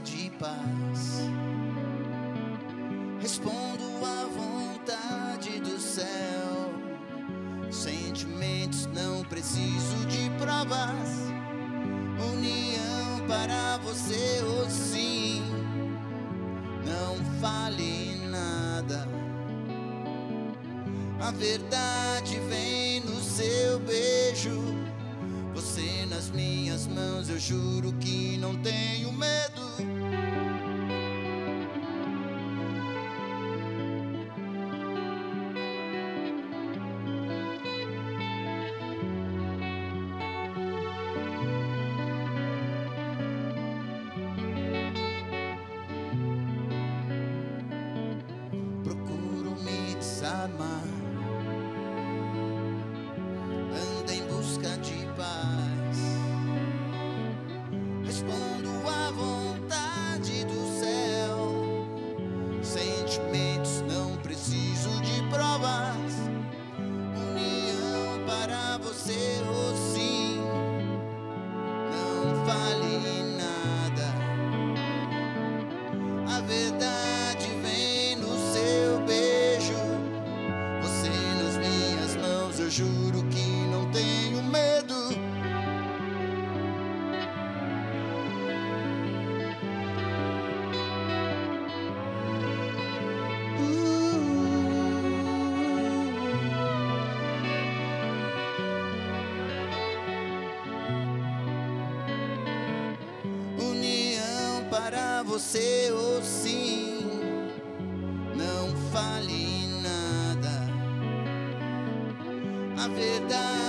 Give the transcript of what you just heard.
de paz. Respondo à vontade do céu. Sentimentos não preciso de provas. União para você ou sim. Não fale nada. A verdade vem no seu beijo. Você nas minhas mãos, eu juro que não tenho medo. Procuro me desarmar. Juro que não tenho medo. União para você ou sim. A verdade